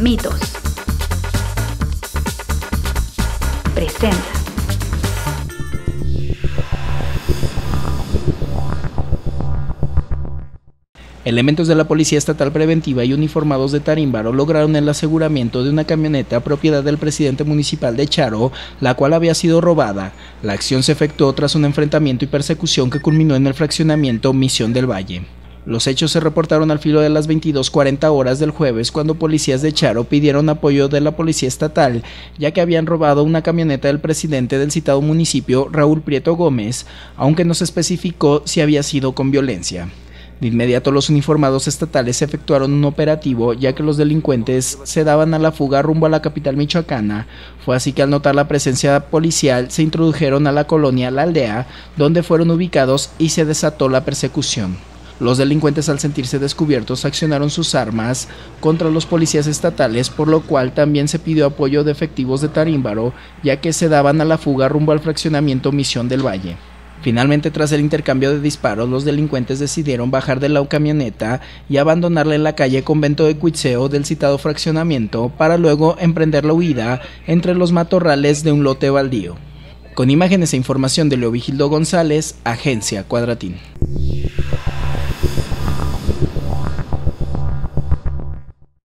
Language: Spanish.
Mitos. Presenta. Elementos de la Policía Estatal Preventiva y uniformados de Tarímbaro lograron el aseguramiento de una camioneta propiedad del presidente municipal de Charo, la cual había sido robada. La acción se efectuó tras un enfrentamiento y persecución que culminó en el fraccionamiento Misión del Valle. Los hechos se reportaron al filo de las 22:40 horas del jueves cuando policías de Charo pidieron apoyo de la policía estatal, ya que habían robado una camioneta del presidente del citado municipio, Raúl Prieto Gómez, aunque no se especificó si había sido con violencia. De inmediato los uniformados estatales efectuaron un operativo ya que los delincuentes se daban a la fuga rumbo a la capital michoacana. Fue así que al notar la presencia policial se introdujeron a la colonia La Aldea, donde fueron ubicados y se desató la persecución. Los delincuentes al sentirse descubiertos accionaron sus armas contra los policías estatales, por lo cual también se pidió apoyo de efectivos de Tarímbaro, ya que se daban a la fuga rumbo al fraccionamiento Misión del Valle. Finalmente, tras el intercambio de disparos, los delincuentes decidieron bajar de la camioneta y abandonarla en la calle Convento de Cuitzeo del citado fraccionamiento para luego emprender la huida entre los matorrales de un lote baldío. Con imágenes e información de Leovigildo González, Agencia Cuadratín.